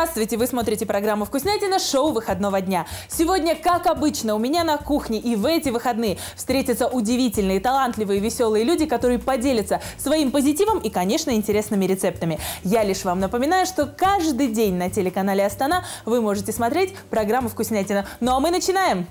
Здравствуйте! Вы смотрите программу «Вкуснятина» шоу выходного дня. Сегодня, как обычно, у меня на кухне и в эти выходные встретятся удивительные, талантливые, веселые люди, которые поделятся своим позитивом и, конечно, интересными рецептами. Я лишь вам напоминаю, что каждый день на телеканале «Астана» вы можете смотреть программу «Вкуснятина». Ну а мы начинаем!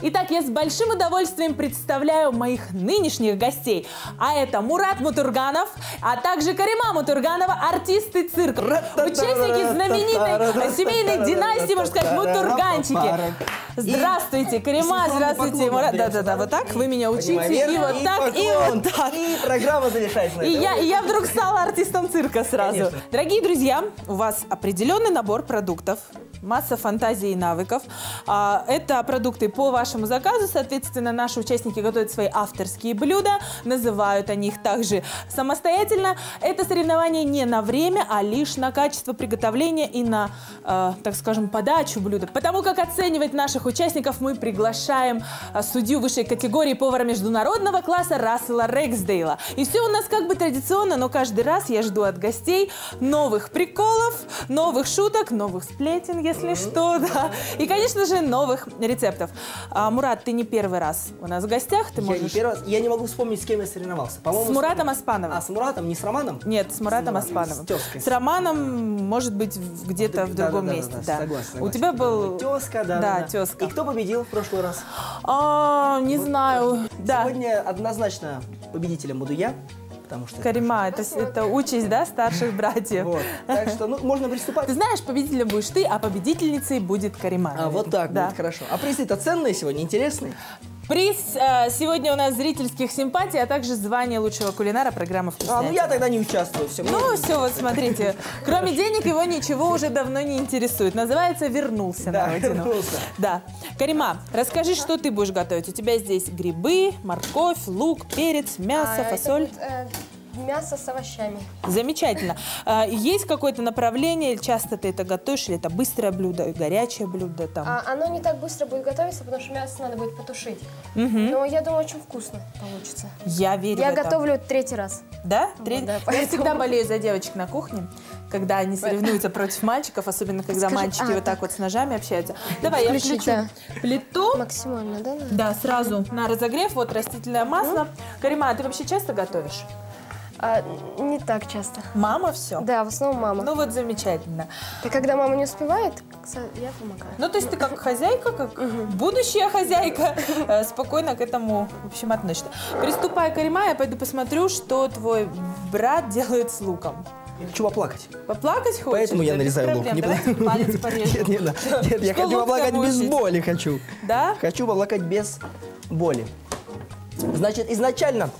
Итак, я с большим удовольствием представляю моих нынешних гостей. А это Мурат Мутурганов, а также Карима Мутурганова, артисты цирка. Участники знаменитой семейной династии, можно сказать, Мутурганчики. Здравствуйте, Карима, здравствуйте, Мурат. Да-да-да, вот так вы меня учите, и вот так, и вот так. И программа завершается. И я, и я вдруг стала артистом цирка сразу. Дорогие друзья, у вас определенный набор продуктов, масса фантазий и навыков. А, Это продукты по вашему заказу. Соответственно, наши участники готовят свои авторские блюда, называют они их также самостоятельно. Это соревнование не на время, а лишь на качество приготовления и на, э, так скажем, подачу блюда. Потому как оценивать наших участников мы приглашаем э, судью высшей категории повара международного класса Рассела Рексдейла. И все у нас как бы традиционно, но каждый раз я жду от гостей новых приколов, новых шуток, новых сплетен, если что, да. И, конечно же, новых рецептов. А, Мурат, ты не первый раз у нас в гостях, ты Я не, можешь... первый раз- я не могу вспомнить, с кем я соревновался. По-моему, С Муратом Аспановым. А, с Муратом, не с Романом? Нет, с Муратом С Муратом, Аспановым. с тезкой. С Романом, может быть, в- где-то в Да, другом да, да, месте. да, да. Согласен, У согласен. тебя был... Тезка, да. Да, да. тезка. И кто победил в прошлый раз? А, не знаю. Да. Сегодня однозначно победителем буду я, потому что... Карима, это, это участь, да, старших братьев. Вот. Так что, ну, можно приступать. Ты знаешь, победителем будешь ты, а победительницей будет Карима. А, вот так да. будет хорошо. А призы-то ценные сегодня, интересные. Приз э, сегодня у нас зрительских симпатий, а также звание лучшего кулинара программы А, «Вкуснятина». ну я тогда не участвую. Все. Ну, все, вот смотрите. Кроме денег его ничего уже давно не интересует. Называется «Вернулся Да, на родину». вернулся. Да. Карима, расскажи, что ты будешь готовить. У тебя здесь грибы, морковь, лук, перец, мясо, А, это фасоль. будет, э, мясо с овощами. Замечательно. А, есть какое-то направление, часто ты это готовишь, или это быстрое блюдо, горячее блюдо там? А, оно не так быстро будет готовиться, потому что мясо надо будет потушить. Но я думаю, очень вкусно получится. Я верю Я готовлю третий раз. Да? Треть- да, Я поэтому- всегда болею за девочек на кухне, когда они соревнуются против мальчиков, особенно когда Скажи, мальчики а, вот так вот с ножами общаются. Давай, я включу да. плиту. Максимально, да? Да, сразу на разогрев, вот растительное масло. Карима, а ты вообще часто готовишь? А, не так часто. Мама все? Да, в основном мама. Ну вот замечательно. И когда мама не успевает, я помогаю. Ну, то есть ты как хозяйка, как будущая хозяйка, э, спокойно к этому, в общем, относишься. Приступай, Карима, я пойду посмотрю, что твой брат делает с луком. Хочу поплакать. Поплакать хочешь? Поэтому я нарезаю лук. Не палец порежу. Нет, нет, да. нет, я хочу поплакать без боли, хочу. Да? Хочу поплакать без боли. Значит, изначально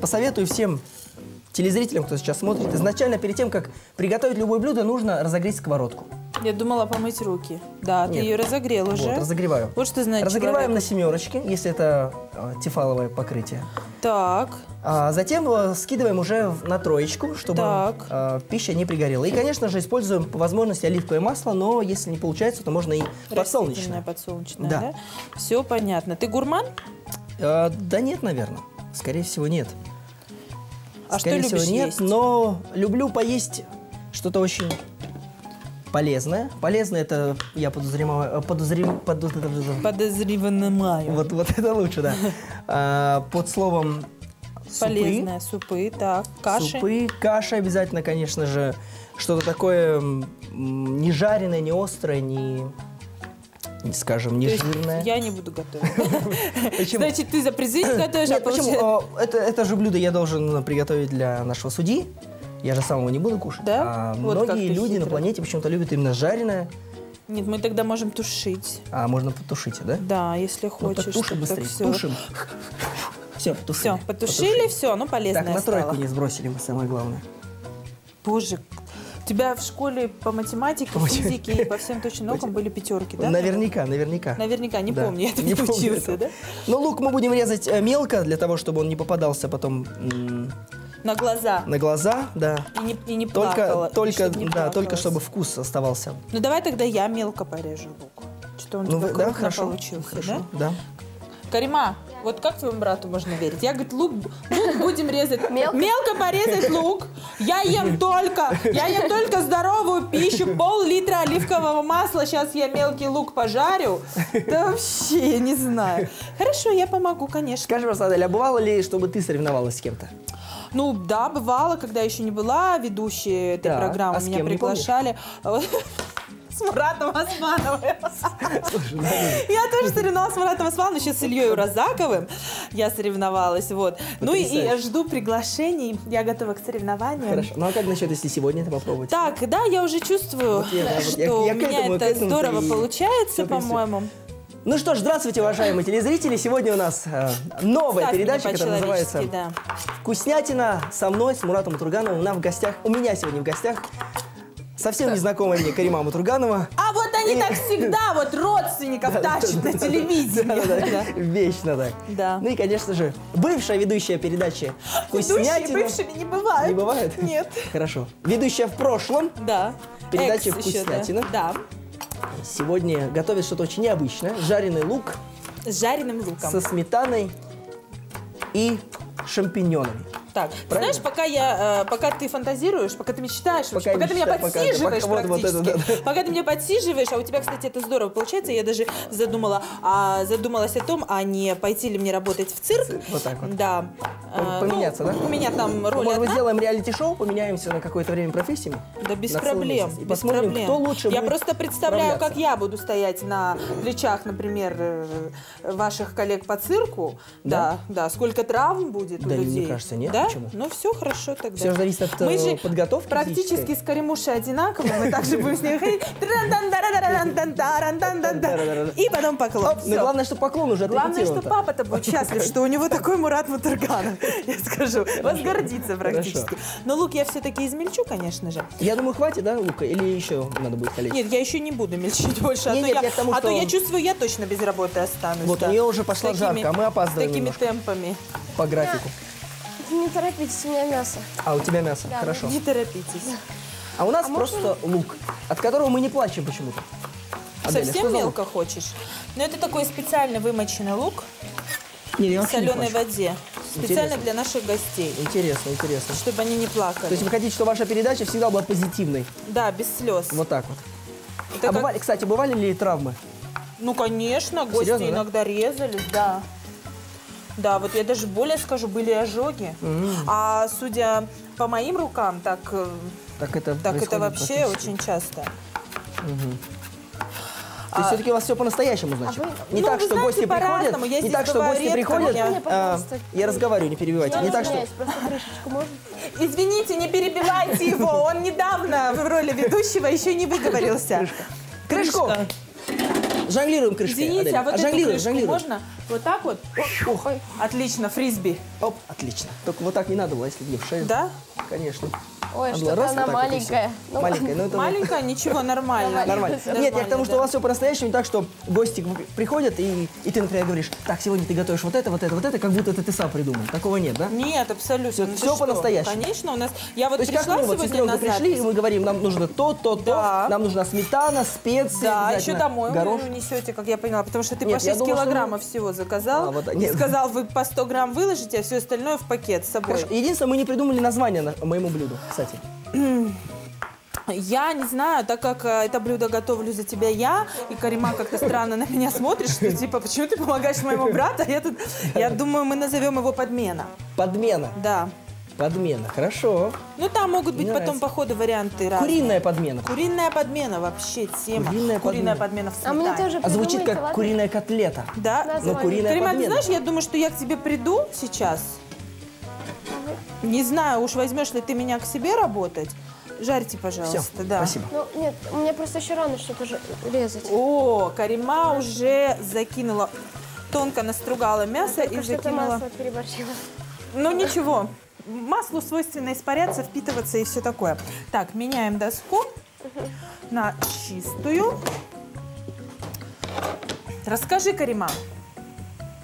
посоветую всем телезрителям, кто сейчас смотрит, изначально перед тем, как приготовить любое блюдо, нужно разогреть сковородку. Я думала помыть руки. Да, ты Нет. ее разогрел уже. Вот, разогреваю. Вот что значит Разогреваем человек. на семерочке, если это э, тефаловое покрытие. Так, А затем э, скидываем уже на троечку, чтобы Так. э, пища не пригорела. И, конечно же, используем по возможности оливковое масло, но если не получается, то можно и подсолнечное. подсолнечное, Да. да? Все понятно. Ты гурман? Э, да нет, наверное. Скорее всего, нет. А Скорее что всего, нет, есть? но люблю поесть что-то очень полезное. Полезное это я подозреваю, э, подозрев- подоз- Подозреваемаю. вот, вот это лучше, да. А, под словом супы, Полезное. Супы, так. Каши. супы, каши обязательно, конечно же, что-то такое не жареное, не острое, не, скажем, не жирное. я не буду готовить. Почему? Значит, ты за призы не готовишь, а почему? Это, это же блюдо я должен приготовить для нашего судьи. Я же сам его не буду кушать. Да? А Вот многие люди на планете почему-то любят именно жареное. Нет, мы тогда можем тушить. А можно потушить, да? Да, если Ну, хочешь. так тушим так быстрее. всё. Тушим. Все, потушили. Все, потушили, все, ну полезное Так, на тройку стало. не сбросили мы, самое главное. Боже, у тебя в школе по математике, математике. физике и по всем точным наукам были пятерки, да? Наверняка, наверняка. Наверняка, не Да, помню, я так не не учился, да? Но лук мы будем резать э, мелко, для того, чтобы он не попадался потом На глаза. на глаза, да. И не, и не Только, плакала. только, чтоб не да, только чтобы вкус оставался. Ну давай тогда я мелко порежу лук. Что он Ну, да, хорошо. получился, хорошо, да? да? Карима, вот как твоему брату можно верить? Я, говорит, лук, лук будем резать. Мелко? Мелко порезать лук. Я ем только, я ем только здоровую пищу, пол-литра оливкового масла. Сейчас я мелкий лук пожарю. Да вообще, я не знаю. Хорошо, я помогу, конечно. Скажи, пожалуйста, Адель, а бывало ли, чтобы ты соревновалась с кем-то? Ну да, бывало, когда еще не была ведущей этой Так, программы, а с меня приглашали. С Муратом Османовым. ну, Я тоже соревновалась с Муратом Османовым, еще с Ильей Уразаковым я соревновалась, вот. Ну и, жду приглашений, я готова к соревнованиям. Хорошо. Ну а как насчет, если сегодня это попробовать? Так, да, я уже чувствую, Вот я, да, вот что я- я у меня этому, это здорово получается, по-моему. Ну что ж, здравствуйте, уважаемые телезрители. Сегодня у нас э, новая Ставь передача, которая называется да. «Вкуснятина» со мной, с Муратом Тургановым. У нас в гостях, у меня сегодня в гостях совсем незнакомая мне Карима Матурганова. А вот они И- так всегда вот родственников тащат на телевидении. Вечно так. Да. Ну и, конечно же, бывшая ведущая передачи «Вкуснятина». бывшими не бывают. Не бывает? Нет. Хорошо. Ведущая в прошлом. Да. Да. «Вкуснятина». Да. Сегодня готовит что-то очень необычное. Жареный лук С жареным луком. со сметаной и шампиньонами. Так, Правильно? знаешь, пока я, э, пока ты фантазируешь, пока ты мечтаешь, Пока пока, ты меня подсиживаешь пока- вот- вот это, практически, да, пока ты меня подсиживаешь, а у тебя, кстати, это здорово получается, я даже задумала, а, задумалась о том, а не пойти ли мне работать в цирк. Вот так вот. Да. А, поменяться, ну, да? У меня там роль Может, мы одна. сделаем реалити-шоу, поменяемся на какое-то время профессиями? Да без проблем, месяц. И без посмотрим, проблем. кто лучше я просто представляю, как я буду стоять на плечах, например, э, ваших коллег по цирку. Да, да. Сколько травм будет Да у мне людей. кажется, нет, Да? да? Почему? Ну, все хорошо тогда. Все зависит от мы э, же подготовки практически с Каримушей одинаково. мы также будем с ней ходить. И потом поклон. Но ну, главное, что поклон уже Главное, что папа-то был счастлив, что у него такой Мурат Матурганов, я скажу. Возгордится практически. Но лук я все-таки измельчу, конечно же. Я думаю, хватит, да, лука? Или еще надо будет колечко? Нет, я еще не буду мельчить больше. А, то, я, а чувствую, я точно без работы останусь. Вот да. у нее уже пошла такими, жарко, а мы опаздываем такими темпами. По графику. Да. Не торопитесь, у меня мясо. А, у тебя мясо, Да, хорошо. Не торопитесь. А у нас просто лук, от которого мы не плачем почему-то. Аделя, что Совсем мелко хочешь? Ну, это такой специально вымоченный лук Не, в не соленой плачу. воде. Специально Интересно. для наших гостей, Интересно, интересно. чтобы они не плакали. То есть вы хотите, чтобы ваша передача всегда была позитивной? Да, без слез. Вот так вот. Это а как- бывали, кстати, бывали ли травмы? Ну, конечно, гости Серьезно, да? иногда резались, да. Да, вот я даже более скажу, были ожоги. А судя по моим рукам, так, э, Так это так это вообще очень часто. То есть все-таки у вас все по-настоящему, значит? вы- Не Ну, так, вы что знаете, гости приходят. Я не так, что гости редко, приходят. меня- а, я разговариваю, не перебивайте. Я Не так, что... Извините, не перебивайте его. Он недавно в роли ведущего еще не выговорился. Крышку! Жонглируем крышкой. Извините, Аделя. а вот эту жонглируем, крышку жонглируем. можно вот так вот? Ух, Отлично, фрисби. Оп, отлично. Только вот так не надо было, если мне в шею. Да? Конечно. Ой, что-то она вот маленькая. Ну, Маленькая, ну это... Маленькая, ничего, нормально. Нормально. Нет, я к тому, что у вас все по-настоящему так, что гости приходят, и, и ты, например, говоришь, так, сегодня ты готовишь вот это, вот это, вот это, как будто это ты сам придумал. Такого нет, да? Нет, абсолютно. Всё- Ну по-настоящему. Конечно, у нас... Я вот То есть как пришла мы вот с сегодня на пришли, и мы говорим, нам нужно то, то, то, Да. нам нужна сметана, специи, Да, еще домой вы унесете, как я поняла, потому что ты Нет, по я 6 думал, что килограммов всего заказал. А, вот, и нет. сказал, вы по 100 грамм выложите, а все остальное в пакет с собой. Хорошо. Единственное, мы не придумали название на- моему блюду, кстати. Я не знаю, так как э, это блюдо готовлю за тебя я, и Карима как-то странно на меня смотришь, что типа, почему ты помогаешь моему брату, а я тут, я думаю, мы назовем его подмена. Подмена. Да. Подмена, хорошо. Ну, там могут быть Мне потом нравится. по ходу варианты разные. Куриная подмена. Куриная подмена вообще тема. Куриная подмена. подмена в А мне сметане. тоже А звучит как ладно? куриная котлета. Да? Название. Но куриная Карима, ты подмена. знаешь, я думаю, что я к тебе приду сейчас. Не знаю, уж возьмешь ли ты меня к себе работать. Жарьте, пожалуйста, Все, да. спасибо. Ну, нет, мне просто еще рано что-то резать. О, Карима уже закинула, тонко настругала мясо и Только закинула. масло переборщила. Ну ничего, маслу свойственно испаряться, впитываться и все такое. Так, меняем доску на чистую. Расскажи, Карима,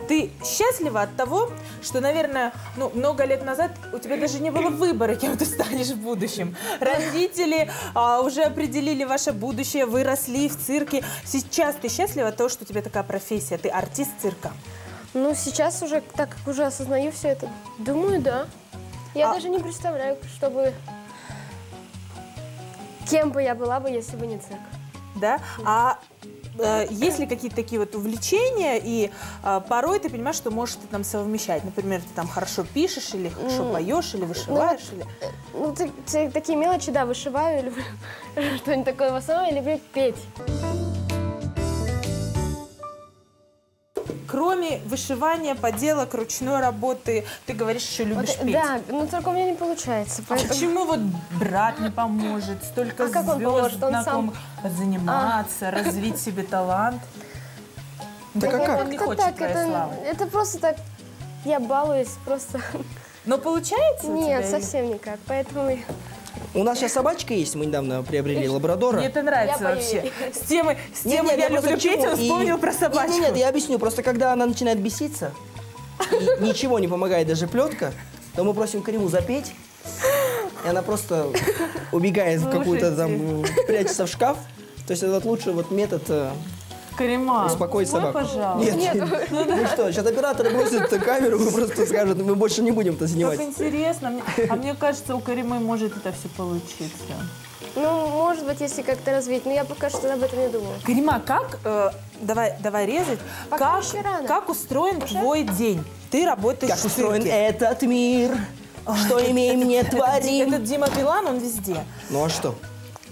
ты счастлива от того, что, наверное, ну, много лет назад у тебя даже не было выбора, кем ты станешь в будущем. Родители а, уже определили ваше будущее, вы росли в цирке. Сейчас ты счастлива от того, что у тебя такая профессия, ты артист цирка. Ну, сейчас уже, так как уже осознаю все это, думаю, да. Я А- даже не представляю, чтобы... Кем бы я была бы, если бы не цирк. Да? А э, есть ли какие-то такие вот увлечения, и э, порой ты понимаешь, что можешь ты там совмещать? Например, ты там хорошо пишешь, или хорошо М. поешь, или вышиваешь, или... Ну, т- т- такие мелочи, да, вышиваю, люблю что-нибудь такое. В основном я люблю петь. Кроме вышивания, поделок, ручной работы, ты говоришь, еще любишь Вот, петь. да, но только у меня не получается. А Поэтому... почему вот брат не поможет? Столько А как он звезд поможет? Он сам- знакомых. Заниматься, развить себе талант. Так а Ну, как? Он не хочет так, твоей это, славы. это просто так, я балуюсь, просто... Но получается Нет, совсем никак, поэтому... я- У нас сейчас собачка есть, мы недавно приобрели лабрадора. Мне это нравится Я вообще. поверю. С темой, с Нет, темой нет, я просто люблю петь, он И- вспомнил про собачку. Нет, нет, я объясню. Просто когда она начинает беситься, и ничего не помогает, даже плетка, то мы просим Кариму запеть, и она просто убегает в какую-то там, прячется в шкаф. То есть это лучший вот метод э, Карима, успокоить спой, собаку. пожалуйста. Нет, ну что, сейчас операторы бросят камеру, мы просто скажут, мы больше не будем это Как снимать. интересно. Мне- А мне кажется, у Каримы может это все получиться. Ну, может быть, если как-то развить, но я пока что об этом не думала. Карима, как, э, давай, давай резать, Пока как, еще рано. как устроен твой день? Ты работаешь Как в устроен этот мир, что имеем, не творим. Этот Дима Билан, он везде. Ну а что?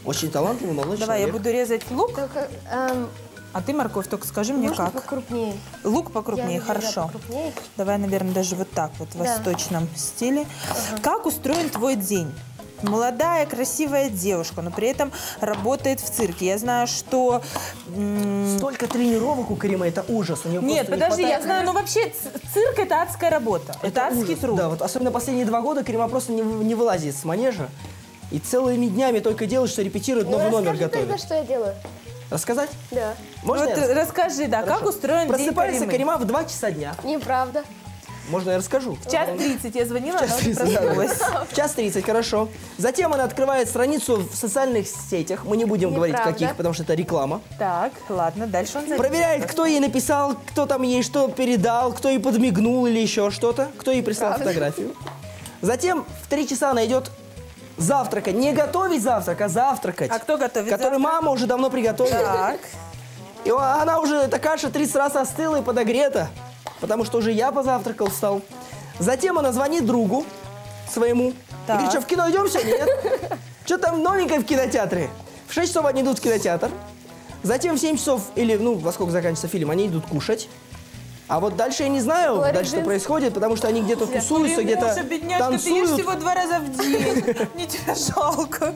Очень талантливый молодой Давай, я человек. буду резать лук, Только эм, а ты морковь, только скажи мне можно как. покрупнее. Лук Я покрупнее, да, хорошо. покрупнее. Давай, наверное, даже вот так вот, в Да. восточном стиле. Как устроен твой день? Молодая, красивая девушка, но при этом работает в цирке. Я знаю, что... Столько тренировок у Карима, это ужас. У Нет, просто не подожди, я знаю, но вообще ц- цирк это адская работа. Это, адский ужас. труд. Да, вот особенно последние два года Карима просто не, не вылазит с манежа. И целыми днями только делает, что репетирует, Ну, новый номер расскажи тогда, готовит. что я делаю. Рассказать? Да. Можно вот расскажи, да, как Хорошо. устроен Просыпается день? Карима в 2 часа дня. Неправда. Можно я расскажу? В час 30 я звонила, она Час уже 30, да, да. проснулась. В час 30, хорошо. Затем она открывает страницу в социальных сетях. Мы не будем говорить Неправда. каких, потому что это реклама. Так, ладно, дальше он записывает. Проверяет, кто ей написал, кто там ей что передал, кто ей подмигнул или еще что-то, кто ей прислал Правда. фотографию. Затем в 3 часа она идет завтракать. Не готовить завтрак, а завтракать. А кто готовит Который завтрак? мама уже давно приготовила. Так, И она уже, эта каша 30 раз остыла и подогрета, потому что уже я позавтракал, встал. Затем она звонит другу своему Так. и говорит, что в кино идем сегодня, нет? Что там новенькое в кинотеатре? В 6 часов они идут в кинотеатр. Затем в 7 часов, или, ну, во сколько заканчивается фильм, они идут кушать. А вот дальше я не знаю, Ой, дальше что происходит, потому что они где-то тусуются, Ой, где-то бедняжка, ты ешь танцуют. всего два раза в день. Мне тебя жалко.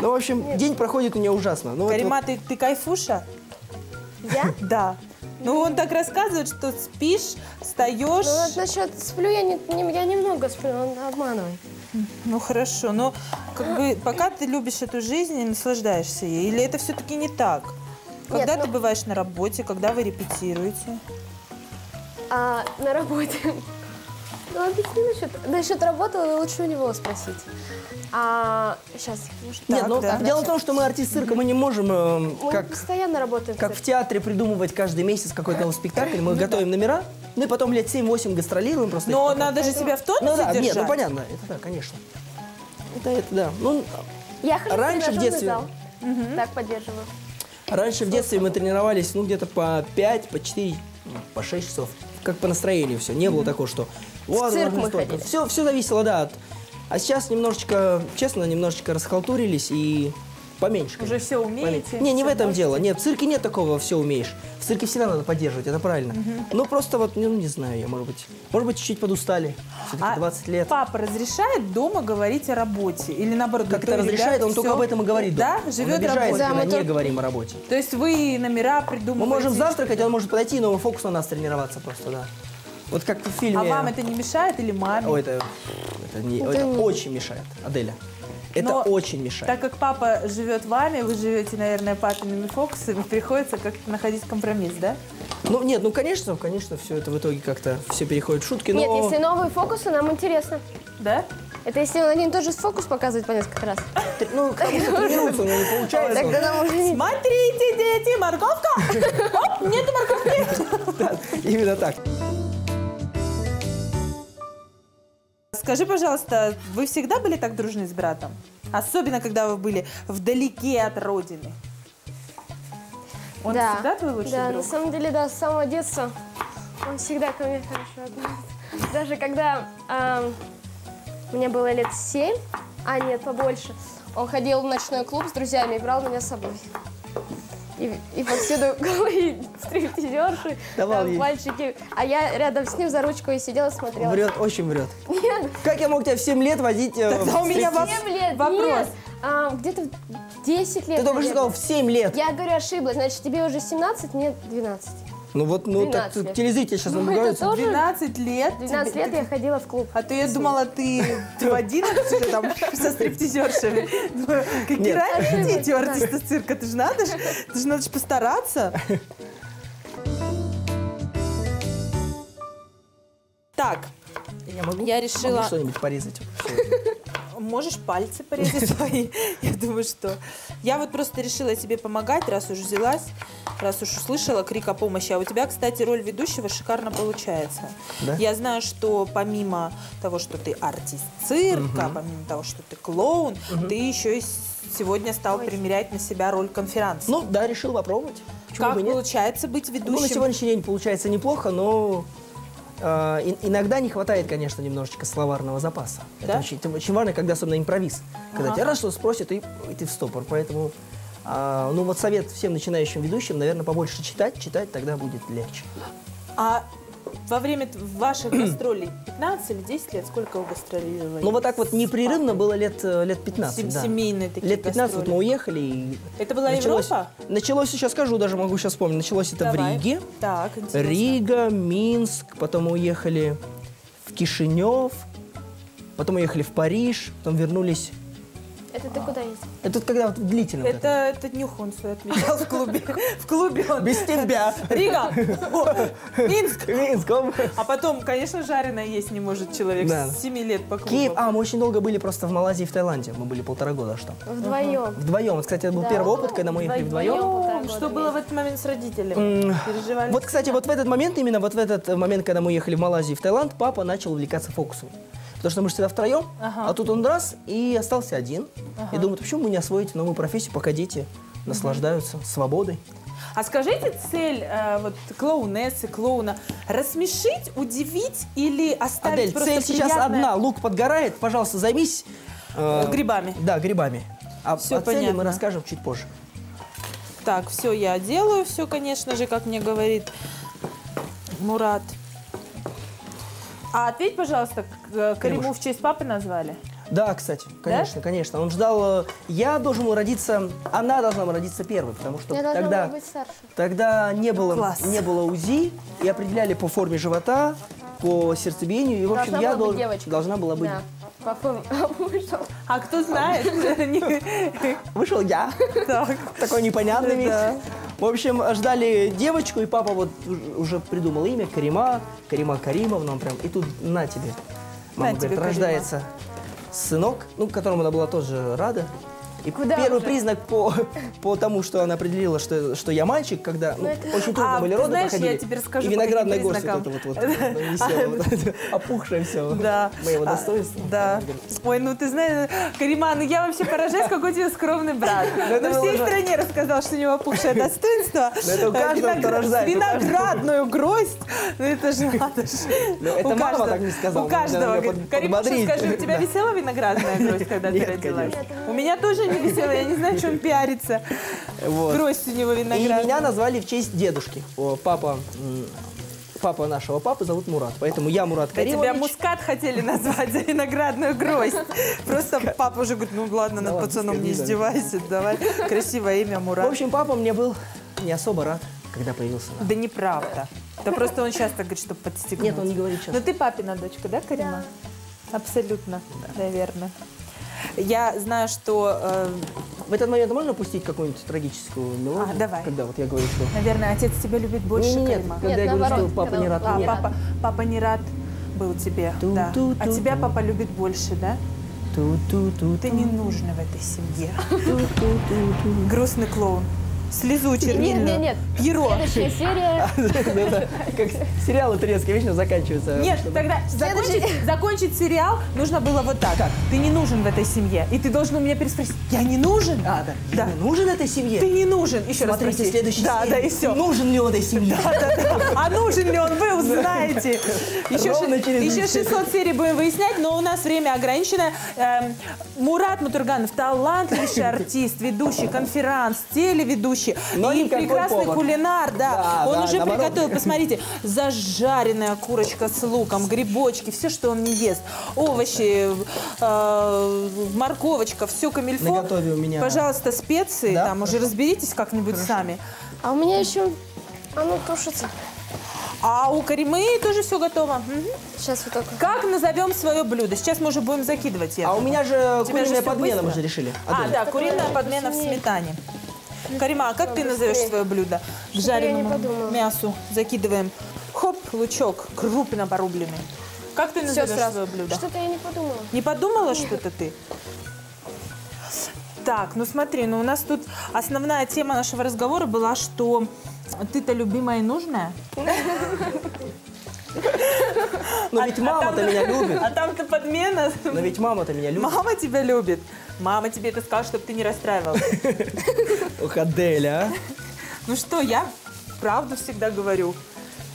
Ну, в общем, день проходит у нее ужасно. Ну, вот- Карима, ты, ты кайфуша? Я? Да. Ну, он так рассказывает, что спишь, встаешь. Ну, вот насчет сплю, я, не, не- я немного сплю, он обманывает. Ну, хорошо. Но как бы пока ты любишь эту жизнь и наслаждаешься ей. Или это все-таки не так? Когда Нет, ты ну- бываешь на работе, когда вы репетируете? А на работе... Ну, объясни насчет, насчет работы, лучше у него спросить. А сейчас, может, Нет, ну, да. дело в том, что мы артист цирка, мы не можем, э, мы как постоянно работаем. в как в театре придумывать каждый месяц какой-то новый спектакль. Мы готовим номера, ну и потом лет 7-8 гастролируем просто. Но надо же себя в тонусе Ну да, держать. нет, ну понятно, это да, конечно. Это, это да. Ну, Я хожу Раньше в детстве- зал. Так поддерживаю. раньше в детстве мы тренировались, ну, где-то по 5, по 4, ну, по 6 часов. Как по настроению все. Не было такого, что... Вот, цирк мы ходили. Все, все зависело, да. от- А сейчас немножечко, честно, немножечко расхалтурились и поменьше. Уже конечно. все умеете? Поменьше. Не, не в этом можете? дело. Нет, в цирке нет такого «все умеешь». В цирке всегда надо поддерживать, это правильно. Ну, просто вот, ну, не знаю, я, может быть, может быть, чуть-чуть подустали. Все-таки А 20 лет. Папа разрешает дома говорить о работе? Или наоборот, Как это разрешает, «Ребят, он только всё». об этом и говорит. Да? дома. Живет, он. Да, когда мы не только- говорим о работе. То есть вы номера Мы придумываете? можем завтракать, он может подойти, но фокус на нас тренироваться просто, да. Вот как в фильме... А вам это не мешает или маме? Ой, это, это, не- это не- очень мешает, Аделя. Это Но очень мешает. Так как папа живет вами, вы живете, наверное, папиными фокусами, приходится как-то находить компромисс, да? Ну, нет, ну, конечно, конечно, все это в итоге как-то все переходит в шутки, но... Нет, если новые фокусы, нам интересно. Да? Это если он один и тот же фокус показывает по несколько раз. Ну, как тренируется, у него не получается. Тогда нам уже не... Смотрите, дети, морковка! Оп, нету морковки! Да. Именно так. Скажи, пожалуйста, вы всегда были так дружны с братом? Особенно, когда вы были вдалеке от родины. Он да. всегда твой лучший да, друг? на самом деле, да, с самого детства он всегда ко мне хорошо относится. Даже когда ам, мне было лет семь, а нет, побольше, он ходил в ночной клуб с друзьями и брал меня с собой. И, и повсюду голые стриптизерши, Давал там ей. пальчики. А я рядом с ним за ручку и сидела смотрела. Врет, очень врет. Нет, Как я мог тебя в 7 лет возить? э, Тогда в у меня стриптиз? вопрос. семь лет, Вопрос. нет, а, где-то в 10 лет. Ты только что сказал в 7 лет. Я говорю, ошиблась. Значит, тебе уже 17, мне 12. Ну вот, ну так 12 лет. телезрители сейчас Ну, это тоже 12 лет? 12 тебе- лет я ходила в клуб. А то я думала, ты, ты в 11 уже там со стриптизершами. Думаю, Какие Нет. дети у артиста цирка. Ты же надо ты же надо постараться. Так, Я могу, Я решила- могу что-нибудь порезать. можешь пальцы порезать свои. Я думаю, что... Я вот просто решила себе помогать, раз уж взялась, раз уж услышала крик о помощи. А у тебя, кстати, роль ведущего шикарно получается. Да? Я знаю, что помимо того, что ты артист цирка, помимо того, что ты клоун, ты еще и сегодня стал примерять на себя роль конференции. Ну да, решил попробовать. Почему как получается быть Ну, на ведущим? сегодняшний день получается неплохо, но э, иногда не хватает, конечно, немножечко словарного запаса. Да? Это очень, это очень важно, когда особенно импровиз. Когда Ага. тебя раз что спросят, и, и ты в стопор. Поэтому, а, ну вот совет всем начинающим ведущим, наверное, побольше читать, читать, тогда будет легче. А во время ваших гастролей 15 или 10 лет, сколько вы гастролировали? Ну вот так вот непрерывно было лет, э, лет 15, Сем- да. Семейные такие Лет 15 вот гастроли. мы уехали. И Это была началось, Европа? Началось, сейчас скажу, даже могу сейчас вспомнить. Началось это Давай. в Риге. Так, интересно. Рига, Минск, потом мы уехали в Кишинев, потом уехали в Париж, потом вернулись. Это ты куда ездил? Это тут когда вот длительно. вот Это, это Нюх он свой отмечал в клубе. В клубе он. Без тебя. Рига, О, Минск. Минск. А потом, конечно, жареное есть не может человек Да. с 7 лет по клубу. Киев. А, мы очень долго были просто в Малайзии и в Таиланде. Мы были полтора года аж там. Вдвоем. Вдвоем. Вот, кстати, это был Да. первый опыт, когда мы ехали вдвоем. года Что было в этот момент с родителями? М, Переживали? Вот, кстати, вот в этот момент, именно вот в этот момент, когда мы ехали в Малайзию и в Таиланд, папа начал увлекаться фокусом. Потому что мы же всегда втроем, Ага. а тут он раз и остался один. И думает, почему бы не освоить новую профессию, пока дети наслаждаются свободой. А скажите, цель э, вот клоунессы, клоуна, рассмешить, удивить или оставить Адель, просто цель сейчас приятное- одна. Лук подгорает, пожалуйста, займись... э, Грибами. Да, грибами. А Всё о цели понятно. мы расскажем чуть позже. Так, все я делаю, все, конечно же, как мне говорит Мурат. А ответь, пожалуйста, к- э, Кариму Каримуш. в честь папы назвали? Да, кстати, конечно, конечно. Он ждал... э, Я должен был родиться... Она должна была родиться первой, потому что Я тогда... быть старше. Тогда не было, Класс. не было УЗИ, и определяли по форме живота, по сердцебиению, и, в общем, Должна я была быть дол- девочка. должна была быть... Да. Папа вышел. А кто знает? Вышел я, Так. такой непонятный весь. В общем, ждали девочку, и папа вот уж- уже придумал имя, Карима, Карима Каримовна, он прям, и тут на тебе. Мама На тебе, говорит, Карима. рождается сынок, ну, которому она была тоже рада. И Куда первый уже? признак по, по тому, что она определила, что, что я мальчик, когда ну, это- очень трудно А, были роды знаешь, проходили. я тебе расскажу И виноградная горсть вот это вот, вот, опухшее все Да. моего А, достоинства. Да. Ой, ну ты знаешь, Карима, ну я вообще поражаюсь, какой у тебя скромный брат. это На всей стране рассказал, что у него опухшее достоинство. Но это у каждого. Виноградную гроздь. Ну это же надо. Ну, это мама каждого- так не сказала, У каждого. подбодрить. скажи, у тебя висела виноградная гроздь, когда ты родилась? У меня тоже не висела, я не знаю, что он пиарится. Вот. Гроздь у него И виноградная. меня назвали в честь дедушки. О, Папа, папа нашего папы зовут Мурат, поэтому я Мурат Да тебя Каримович. мускат хотели назвать за виноградную гроздь. Просто папа уже говорит, ну ладно, над пацаном не издевайся, давай. Красивое имя В Мурат. общем, папа мне был не особо рад, когда появился. Да неправда. Да просто он часто говорит, чтобы подстегнуть. Нет, он не говорит часто. Но ты папина дочка, да, Карима? Абсолютно, наверное. Я знаю, что, э, В этот момент можно пустить какую-нибудь трагическую мелодию? А, давай. Когда вот я говорю, что... наверное, отец тебя любит больше, Не, не, нет, Карима. когда Нет, я говорю, что наоборот, папа не рад А, мне. папа, папа не рад был тебе, да. А Ту-ту-ту-ту. тебя папа любит больше, да? Ту-ту-ту-ту, Ты не нужна в этой семье. Грустный клоун. Слезу чернильную. нет, нет. Перо. Следующая серия. Это как сериалы турецкие, вечно заканчиваются. Нет, тогда закончить, сериал нужно было вот так. Ты не нужен в этой семье. И ты должен у меня переспросить, я не нужен? А, да. Да. Я нужен этой семье? Ты не нужен. Еще раз Смотрите следующий Да, да, и все. Нужен ли он этой семье? А нужен ли он, вы узнаете. Еще, Ровно ши- через еще десять. 600 серий будем выяснять, но у нас время ограничено. Эм, Мурат Мутурганов, талантливейший артист, ведущий конферанс, телеведущий Но и прекрасный повар. кулинар, да. Да, он да, уже наоборот. приготовил, посмотрите, зажаренная курочка с луком, грибочки, все, что он не ест, овощи, э, морковочка, все камильфо. Наготове у меня. Пожалуйста, специи, Да, там уже разберитесь как-нибудь сами. А у меня еще оно тушится. А у Каримы тоже все готово. Сейчас вот только. Как назовем свое блюдо? Сейчас мы уже будем закидывать это. А у меня же куриная же подмена, мы быстро. же решили. А, Адель. да, куриная подмена в сметане. Карима, а как ты назовешь свое блюдо? К жареному мясу закидываем. Хоп, лучок, крупно порубленный. Как ты назовешь свое блюдо? Что-то я не подумала. Не подумала что-то ты? Так, ну смотри, ну у нас тут основная тема нашего разговора была, что ты-то любимая и нужная. Но ведь мама-то меня любит. А там-то подмена. Но ведь мама-то меня любит. Мама тебя любит. Мама тебе это сказала, чтобы ты не расстраивалась. Ох, Адель, а. Ну что, я правду всегда говорю.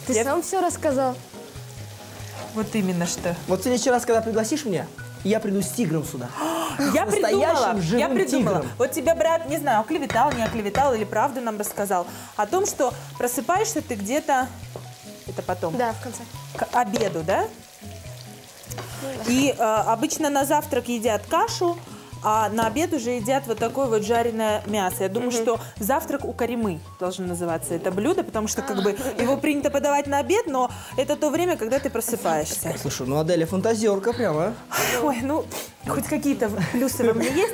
Ты Я- сам все рассказал. Вот именно что. Вот в следующий раз, когда пригласишь меня, я приду с тигром сюда. Я придумала, живым я придумала. тигром. Вот тебя брат, не знаю, оклеветал, не оклеветал или правду нам рассказал. О том, что просыпаешься ты где-то, это потом, Да, в конце. к обеду, да? И э, обычно на завтрак едят кашу, а на обед уже едят вот такое вот жареное мясо. Я думаю, что завтрак у Каримы должно называться это блюдо, потому что как бы его принято подавать на обед, но это то время, когда ты просыпаешься. Слушай, ну Аделя фантазерка прямо. а. Ой, ну, хоть какие-то плюсы во мне есть.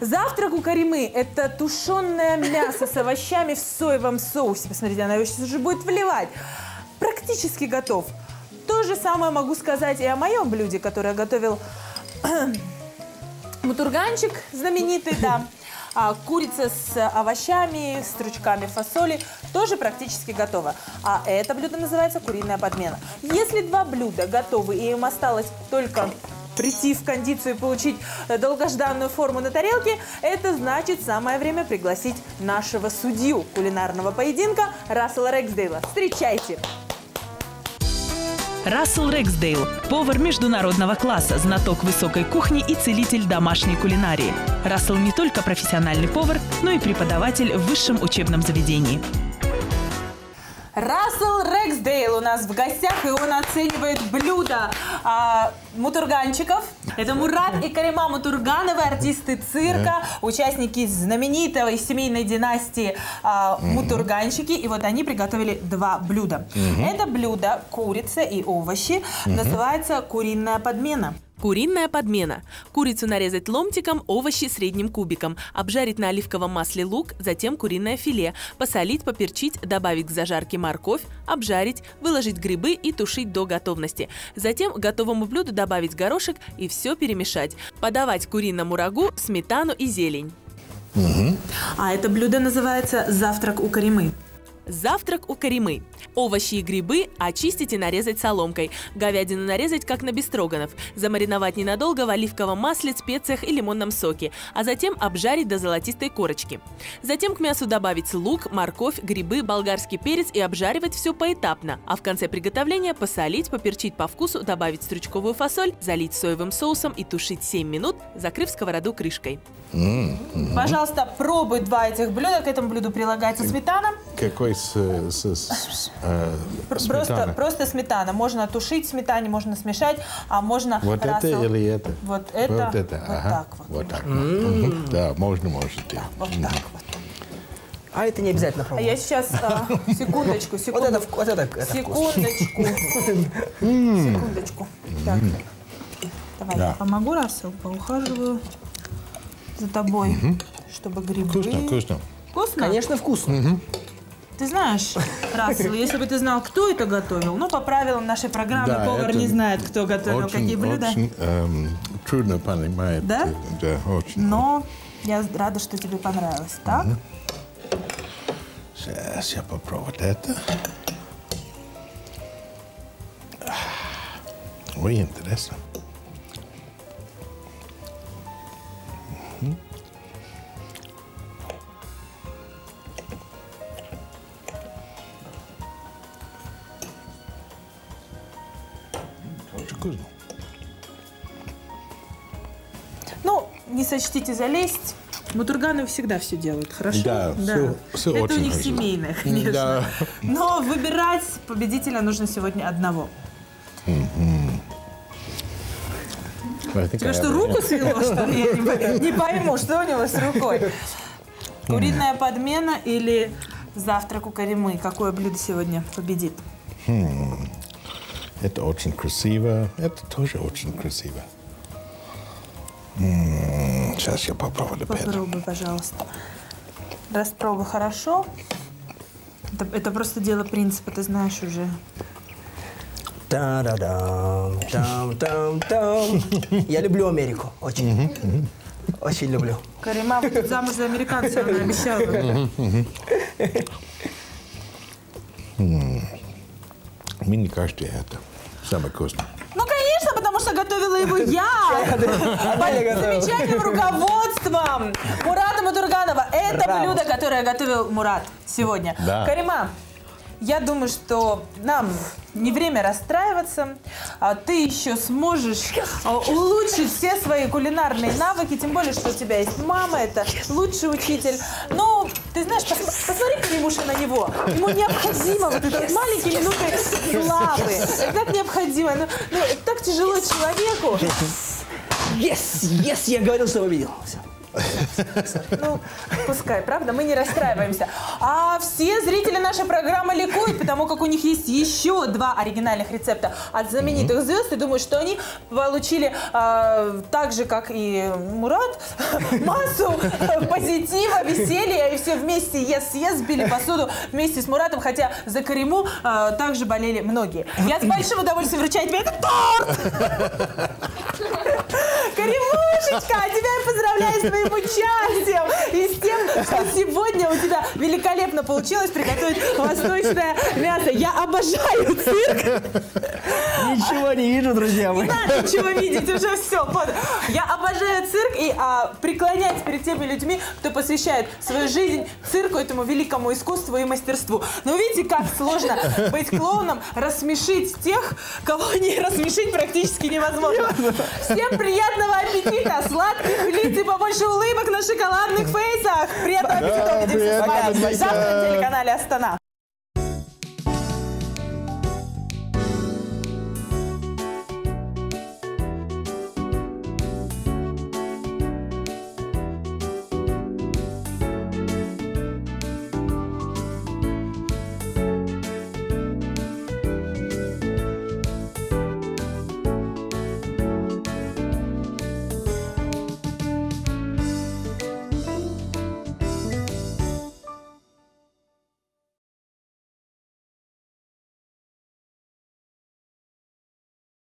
Завтрак у Каримы – это тушеное мясо с овощами в соевом соусе. Посмотрите, она его сейчас уже будет вливать. Практически готов. То же самое могу сказать и о моем блюде, которое готовил Мутурганчик знаменитый, да. А, курица с овощами, стручками фасоли тоже практически готова. А это блюдо называется куриная подмена. Если два блюда готовы и им осталось только прийти в кондицию и получить э, долгожданную форму на тарелке, это значит самое время пригласить нашего судью кулинарного поединка Рассела Рексдейла. Встречайте! Рассел Рексдейл – повар международного класса, знаток высокой кухни и целитель домашней кулинарии. Рассел не только профессиональный повар, но и преподаватель в высшем учебном заведении. Рассел Рексдейл у нас в гостях, и он оценивает блюда а, мутурганчиков. Это Мурат и Карима Мутургановы, артисты цирка, участники знаменитой семейной династии а, Мутурганчики. И вот они приготовили два блюда. Это блюдо курица и овощи, называется куриная подмена. Куриная подмена. Курицу нарезать ломтиком, овощи средним кубиком. Обжарить на оливковом масле лук, затем куриное филе. Посолить, поперчить, добавить к зажарке морковь, обжарить, выложить грибы и тушить до готовности. Затем к готовому блюду добавить горошек и все перемешать. Подавать куриному рагу, сметану и зелень. А это блюдо называется «Завтрак у Каримы». Завтрак у Каримы. Овощи и грибы очистить и нарезать соломкой. Говядину нарезать, как на бестроганов. Замариновать ненадолго в оливковом масле, специях и лимонном соке. А затем обжарить до золотистой корочки. Затем к мясу добавить лук, морковь, грибы, болгарский перец и обжаривать все поэтапно. А в конце приготовления посолить, поперчить по вкусу, добавить стручковую фасоль, залить соевым соусом и тушить 7 минут, закрыв сковороду крышкой. Пожалуйста, пробуй два этих блюда. К этому блюду прилагается сметана. Какой с, с- с- э, сметана? Просто, просто сметана. Можно тушить сметане, можно смешать, а можно... Вот это рассол- или это? Вот это. Вот это, вот ага. так вот. Вот так вот. Мгм. Да, можно, можете. Вот так вот. А это не обязательно А пробовать. я сейчас... а, секундочку, Вот секунду. это, вот это, это вкус. Секундочку. Секундочку. Так. Давай Да. я помогу, Рассел, поухаживаю за тобой, чтобы грибы... Вкусно, вкусно. Вкусно? Конечно, вкусно. Ты знаешь, Рассел, если бы ты знал, кто это готовил, ну, по правилам нашей программы, Да, повар не знает, кто готовил Очень, какие блюда. очень эм, трудно понимать. Да? э, Да, очень. Но я рада, что тебе понравилось. Так? Сейчас я попробую это. Ой, интересно. Сочтите залезть. Мутурганы всегда все делают, хорошо? Да, всё- всё Это у очень них хорошо. семейное, конечно. Да. Но выбирать победителя нужно сегодня одного. Тебе что, руку свело, что ли? Я не, по- не пойму, что у него с рукой. Куриная подмена или завтрак у Каримы? Какое блюдо сегодня победит? Это очень красиво. Это тоже очень красиво. Сейчас я попробую. Попробуй, пожалуйста. Распробуй хорошо. Это, это просто дело принципа, ты знаешь уже. Та-да-дам, там-там-там. Я люблю Америку. Очень. Очень люблю. Карима замуж за американца, она обещала. Мне кажется, это самое вкусное. Потому что готовила его я. Под замечательным руководством Мурата Матурганова. Это блюдо, которое готовил Мурат сегодня. Карима, я думаю, что нам не время расстраиваться. А Ты еще сможешь а, улучшить все свои кулинарные навыки, тем более, что у тебя есть мама, это лучший учитель. Ну, ты знаешь, пос- посмотри, Каримуша, на него. Ему необходимо вот это вот маленькие минуты славы. Это так необходимо. Ну, ну, так тяжело человеку. Yes, yes, я говорил, что победил. Всё. Ну, пускай, правда, мы не расстраиваемся. А все зрители нашей программы ликуют, потому как у них есть еще два оригинальных рецепта от знаменитых звезд. И думаю, что они получили а, так же, как и Мурат, массу позитива, веселья. И все вместе ес-ес били посуду вместе с Муратом, хотя за Кариму а, также болели многие. Я с большим удовольствием вручаю тебе этот торт! Каримушечка, тебя я поздравляю с твоим участием и с тем, что сегодня у тебя великолепно получилось приготовить восточное мясо. Я обожаю цирк. Ничего не вижу, друзья мои. Не надо ничего видеть, уже все. Я обожаю цирк и а, преклоняюсь перед теми людьми, кто посвящает свою жизнь цирку, этому великому искусству и мастерству. Но видите, как сложно быть клоуном, рассмешить тех, кого не рассмешить практически невозможно. Всем приятного аппетита, сладких лиц и побольше улыбок на шоколадных фейсах. Приятного аппетита, увидимся с вами завтра на телеканале Астана.